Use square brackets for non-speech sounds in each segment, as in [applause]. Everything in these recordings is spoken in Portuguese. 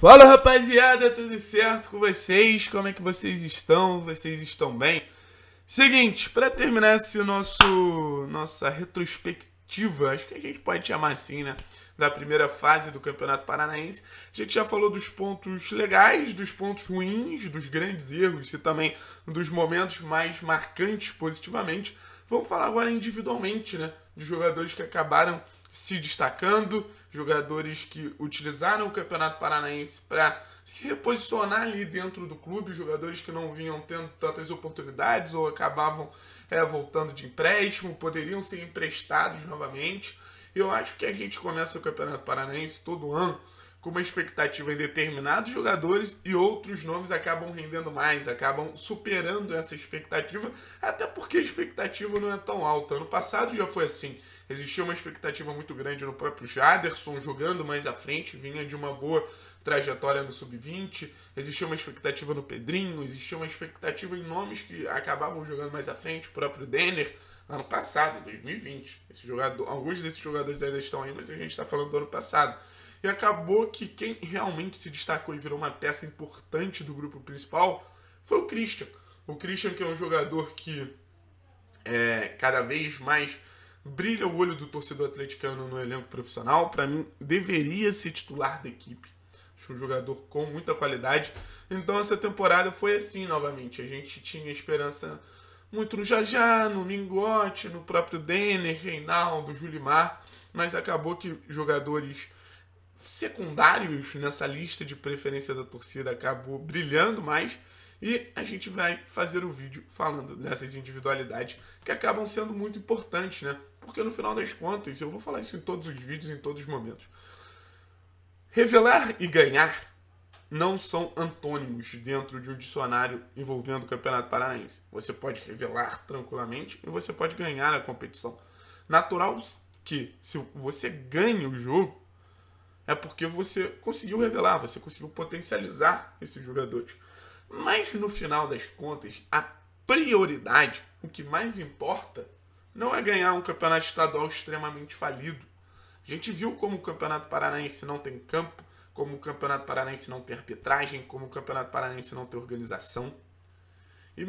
Fala rapaziada, tudo certo com vocês? Como é que vocês estão? Vocês estão bem? Seguinte, para terminar esse nosso nossa retrospectiva, acho que a gente pode chamar assim, né, da primeira fase do Campeonato Paranaense, a gente já falou dos pontos legais, dos pontos ruins, dos grandes erros e também dos momentos mais marcantes positivamente. Vamos falar agora individualmente, né, de jogadores que acabaram se destacando, jogadores que utilizaram o Campeonato Paranaense para se reposicionar ali dentro do clube, jogadores que não vinham tendo tantas oportunidades ou acabavam é, voltando de empréstimo, poderiam ser emprestados novamente. Eu acho que a gente começa o Campeonato Paranaense todo ano com uma expectativa em determinados jogadores e outros nomes acabam rendendo mais, acabam superando essa expectativa, até porque a expectativa não é tão alta. Ano passado já foi assim. Existia uma expectativa muito grande no próprio Jaderson jogando mais à frente, vinha de uma boa trajetória no sub-20, existia uma expectativa no Pedrinho, existia uma expectativa em nomes que acabavam jogando mais à frente, o próprio Denner, ano passado, 2020. Esse jogador, alguns desses jogadores ainda estão aí, mas a gente está falando do ano passado. E acabou que quem realmente se destacou e virou uma peça importante do grupo principal foi o Christian. O Christian que é um jogador que é, cada vez mais brilha o olho do torcedor atleticano no elenco profissional. Para mim, deveria ser titular da equipe. Acho um jogador com muita qualidade. Então, essa temporada foi assim novamente. A gente tinha esperança muito no Jajá, no Mingote, no próprio Denner, Reinaldo, Julimar, mas acabou que jogadores secundários nessa lista de preferência da torcida acabou brilhando mais e a gente vai fazer o vídeo falando dessas individualidades que acabam sendo muito importantes, né? Porque no final das contas, eu vou falar isso em todos os vídeos, em todos os momentos. Revelar e ganhar não são antônimos dentro de um dicionário envolvendo o Campeonato Paranaense. Você pode revelar tranquilamente e você pode ganhar a competição. Natural que se você ganha o jogo, é porque você conseguiu revelar, você conseguiu potencializar esses jogadores. Mas no final das contas, a prioridade, o que mais importa, não é ganhar um campeonato estadual extremamente falido. A gente viu como o Campeonato Paranaense não tem campo, como o Campeonato Paranaense não tem arbitragem, como o Campeonato Paranaense não tem organização. E,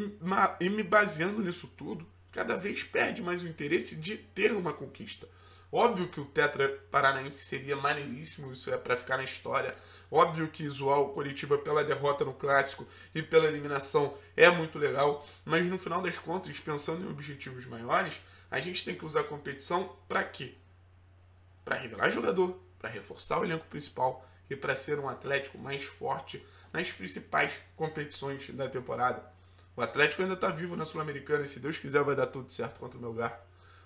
e me baseando nisso tudo, cada vez perde mais o interesse de ter uma conquista. Óbvio que o Tetra Paranaense seria maneiríssimo, isso é para ficar na história. Óbvio que zoar o Coritiba pela derrota no clássico e pela eliminação é muito legal, mas no final das contas, pensando em objetivos maiores, a gente tem que usar a competição para quê? Para revelar jogador, para reforçar o elenco principal e para ser um Atlético mais forte nas principais competições da temporada. O Atlético ainda está vivo na Sul-Americana e se Deus quiser vai dar tudo certo contra o Melgar.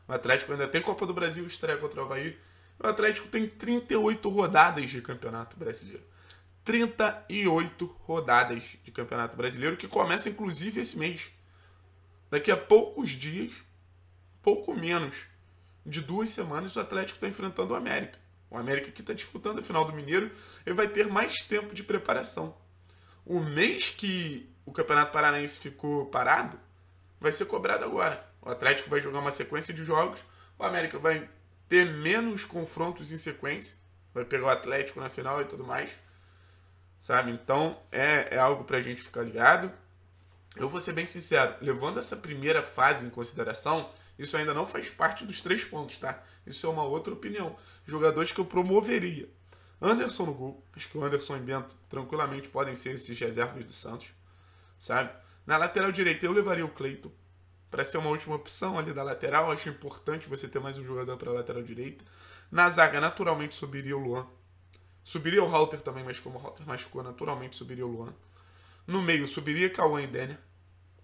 O Atlético ainda tem Copa do Brasil, estreia contra o Havaí. O Atlético tem 38 rodadas de Campeonato Brasileiro. 38 rodadas de Campeonato Brasileiro, que começa inclusive esse mês. Daqui a poucos dias, pouco menos de duas semanas, o Atlético está enfrentando o América. O América que está disputando a final do Mineiro, ele vai ter mais tempo de preparação. O mês que o Campeonato Paranaense ficou parado vai ser cobrado agora. O Atlético vai jogar uma sequência de jogos, o América vai ter menos confrontos em sequência, vai pegar o Atlético na final e tudo mais, sabe? Então é, é algo para a gente ficar ligado. Eu vou ser bem sincero, levando essa primeira fase em consideração, isso ainda não faz parte dos três pontos, tá? Isso é uma outra opinião. Jogadores que eu promoveria. Anderson no gol, acho que o Anderson e Bento tranquilamente podem ser esses reservas do Santos, sabe? Na lateral direita eu levaria o Cleiton, para ser uma última opção ali da lateral. Acho importante você ter mais um jogador para a lateral direita. Na zaga, naturalmente subiria o Luan. Subiria o Halter também, mas como o Halter machucou, naturalmente subiria o Luan. No meio, subiria Cauã e Denner.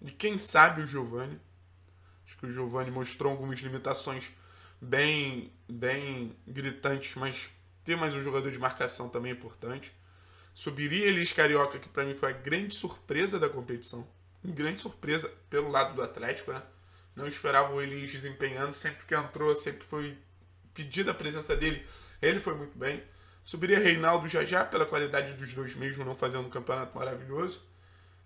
E quem sabe o Giovani. Acho que o Giovani mostrou algumas limitações bem, bem gritantes, mas ter mais um jogador de marcação também é importante. Subiria Elis Carioca, que para mim foi a grande surpresa da competição grande surpresa pelo lado do Atlético, né? Não esperavam ele desempenhando, sempre que entrou, sempre que foi pedida a presença dele, ele foi muito bem. Subiria Reinaldo já já pela qualidade dos dois mesmo, não fazendo um campeonato maravilhoso.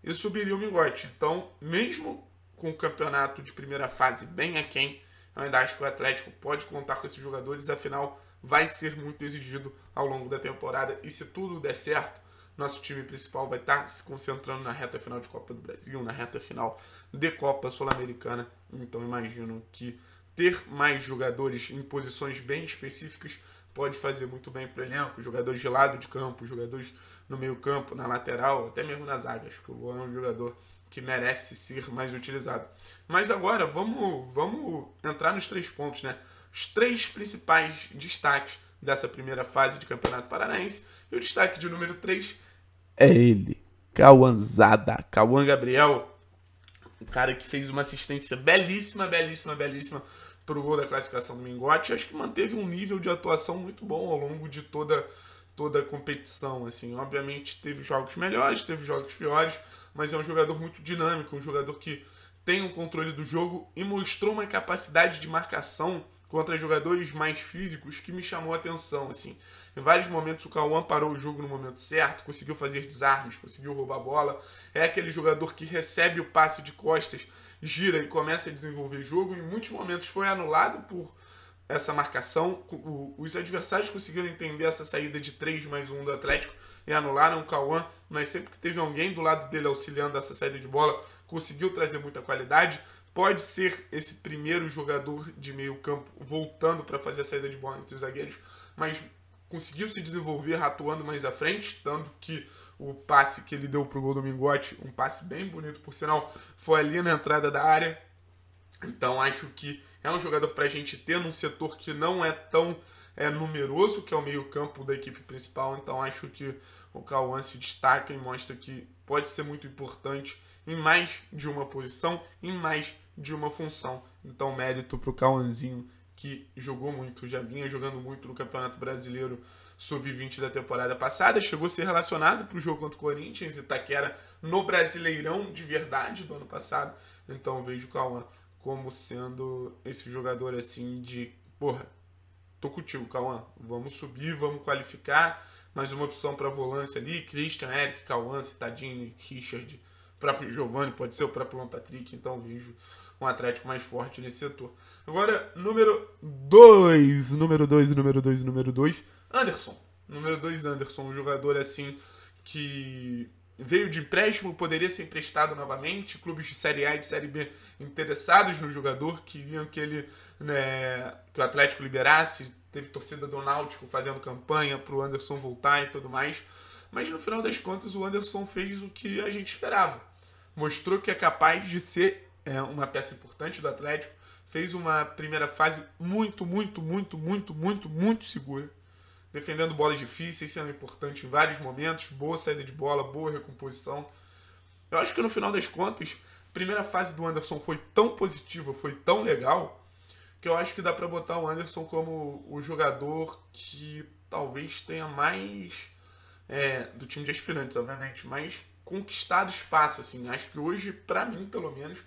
E subiria o Mingote. Então, mesmo com o campeonato de primeira fase bem aquém, eu ainda acho que o Atlético pode contar com esses jogadores, afinal, vai ser muito exigido ao longo da temporada. E se tudo der certo, Nosso time principal vai estar se concentrando na reta final de Copa do Brasil, na reta final de Copa Sul-Americana. Então imagino que ter mais jogadores em posições bem específicas pode fazer muito bem para o elenco. Jogadores de lado de campo, jogadores no meio campo, na lateral, até mesmo nas áreas. Acho que o Luan é um jogador que merece ser mais utilizado. Mas agora vamos, vamos entrar nos três pontos, né? Os três principais destaques dessa primeira fase de Campeonato Paranaense. E o destaque de número 3 é ele, Cauanzada, Cauã Gabriel, um cara que fez uma assistência belíssima, belíssima, belíssima para o gol da classificação do Mingote. Acho que manteve um nível de atuação muito bom ao longo de toda toda a competição. Assim, obviamente teve jogos melhores, teve jogos piores, mas é um jogador muito dinâmico, um jogador que tem o controle do jogo e mostrou uma capacidade de marcação contra jogadores mais físicos que me chamou a atenção, assim. Em vários momentos o Cauã parou o jogo no momento certo, conseguiu fazer desarmes, conseguiu roubar a bola. É aquele jogador que recebe o passe de costas, gira e começa a desenvolver jogo. Em muitos momentos foi anulado por essa marcação. Os adversários conseguiram entender essa saída de 3 mais 1 do Atlético e anularam o Cauã, mas sempre que teve alguém do lado dele auxiliando essa saída de bola, conseguiu trazer muita qualidade pode ser esse primeiro jogador de meio campo voltando para fazer a saída de bola entre os zagueiros, mas conseguiu se desenvolver atuando mais à frente, tanto que o passe que ele deu para o gol do Mingote, um passe bem bonito por sinal, foi ali na entrada da área. Então acho que é um jogador para a gente ter num setor que não é tão é, numeroso, que é o meio campo da equipe principal. Então acho que o Cauã se destaca e mostra que pode ser muito importante em mais de uma posição, em mais de uma função. Então, mérito para o Cauãzinho, que jogou muito, já vinha jogando muito no Campeonato Brasileiro Sub-20 da temporada passada, chegou a ser relacionado para o jogo contra o Corinthians, Itaquera, no Brasileirão de verdade do ano passado. Então, vejo o Cauã como sendo esse jogador assim de, porra, tô contigo, Cauã, vamos subir, vamos qualificar, mais uma opção para volância ali, Christian, Eric, Cauã, Citadini, Richard, próprio Giovanni, pode ser o próprio Patrick, então vejo um Atlético mais forte nesse setor. Agora, número 2, número 2, número 2, número 2, Anderson. Número 2, Anderson, um jogador assim que veio de empréstimo, poderia ser emprestado novamente. Clubes de Série A e de Série B interessados no jogador, queriam que ele, né, que o Atlético liberasse. Teve torcida do Náutico fazendo campanha para o Anderson voltar e tudo mais. Mas no final das contas, o Anderson fez o que a gente esperava. Mostrou que é capaz de ser é, uma peça importante do Atlético. Fez uma primeira fase muito, muito, muito, muito, muito, muito segura. Defendendo bolas difíceis, sendo importante em vários momentos. Boa saída de bola, boa recomposição. Eu acho que no final das contas, a primeira fase do Anderson foi tão positiva, foi tão legal, que eu acho que dá para botar o Anderson como o jogador que talvez tenha mais é, do time de aspirantes, obviamente, mas conquistado espaço, assim. Acho que hoje, para mim, pelo menos,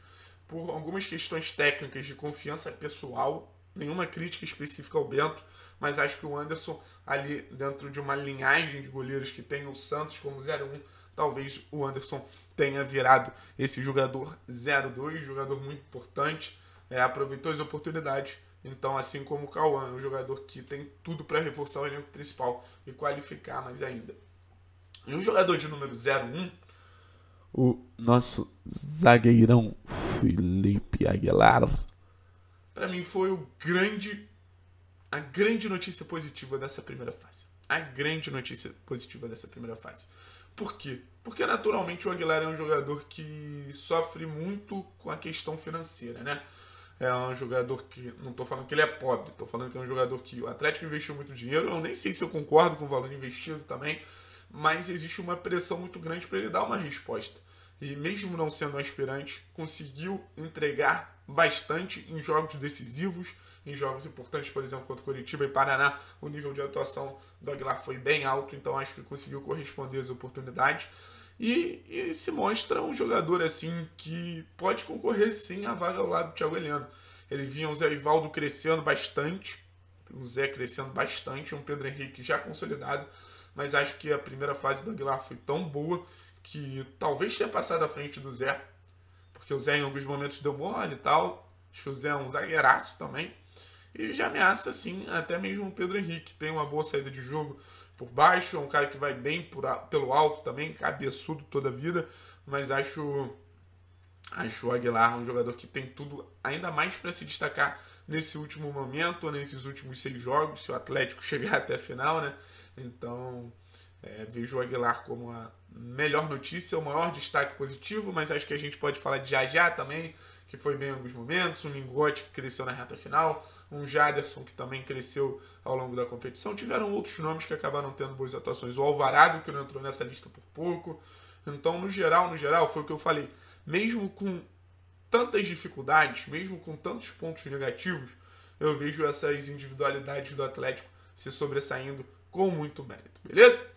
por algumas questões técnicas de confiança pessoal, nenhuma crítica específica ao Bento, mas acho que o Anderson, ali dentro de uma linhagem de goleiros que tem o Santos como 01, talvez o Anderson tenha virado esse jogador 02, jogador muito importante, é, aproveitou as oportunidades. Então, assim como o Cauã, um jogador que tem tudo para reforçar o elenco principal e qualificar mais ainda. E um jogador de número 01, o nosso zagueirão Felipe Aguilar, para mim foi o grande a grande notícia positiva dessa primeira fase. A grande notícia positiva dessa primeira fase. Por quê? Porque naturalmente o Aguilar é um jogador que sofre muito com a questão financeira, né? É um jogador que. Não estou falando que ele é pobre, estou falando que é um jogador que o Atlético investiu muito dinheiro. Eu nem sei se eu concordo com o valor investido também, mas existe uma pressão muito grande para ele dar uma resposta. E mesmo não sendo um aspirante, conseguiu entregar bastante em jogos decisivos, em jogos importantes, por exemplo, contra Curitiba e Paraná, o nível de atuação do Aguilar foi bem alto, então acho que conseguiu corresponder às oportunidades. E, e, se mostra um jogador assim que pode concorrer sim à vaga ao lado do Thiago Heleno. Ele vinha o Zé Ivaldo crescendo bastante, o Zé crescendo bastante, um Pedro Henrique já consolidado, mas acho que a primeira fase do Aguilar foi tão boa que talvez tenha passado à frente do Zé, porque o Zé em alguns momentos deu mole e tal. Acho que o Zé é um zagueiraço também. E já ameaça, sim, até mesmo o Pedro Henrique. Tem uma boa saída de jogo, por baixo, é um cara que vai bem por, pelo alto também, cabeçudo toda a vida, mas acho acho o Aguilar um jogador que tem tudo ainda mais para se destacar nesse último momento, nesses últimos seis jogos, se o Atlético [laughs] chegar até a final, né? Então, é, vejo o Aguilar como a melhor notícia, o maior destaque positivo, mas acho que a gente pode falar de Jajá também, que foi bem em alguns momentos, um Lingote que cresceu na reta final, um Jaderson que também cresceu ao longo da competição. Tiveram outros nomes que acabaram tendo boas atuações. O Alvarado, que não entrou nessa lista por pouco. Então, no geral, no geral, foi o que eu falei. Mesmo com tantas dificuldades, mesmo com tantos pontos negativos, eu vejo essas individualidades do Atlético se sobressaindo com muito mérito. Beleza?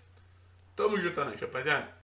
Tamo junto, rapaziada.